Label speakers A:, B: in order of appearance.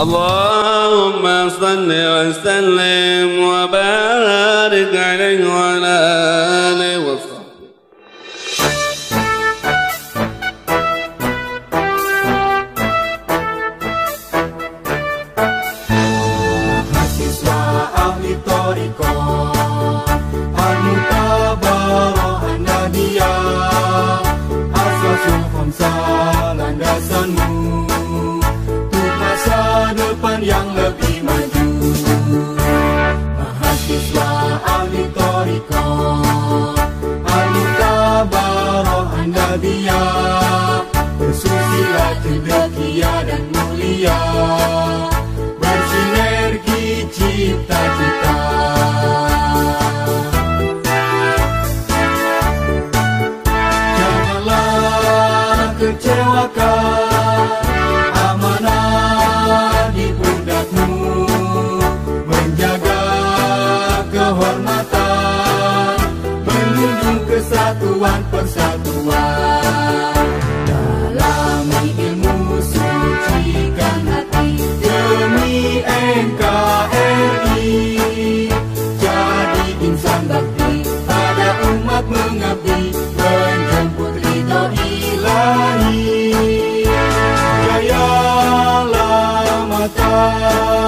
A: اللهم صل وسلم وبارك عليه وعلى آله
B: depan yang lebih maju. Mahasiswa ahli toriko Al-Mutabaroh Nadia Bersusila cendekia dan mulia. Bersinergi cita-cita. Janganlah kecewakan persatuan persatuan. Dalam ilmu sucikan hati. Demi NKRI Jadi insan bakti Pada umat mengabdi. Menjemput ridho ilahi. Lama mata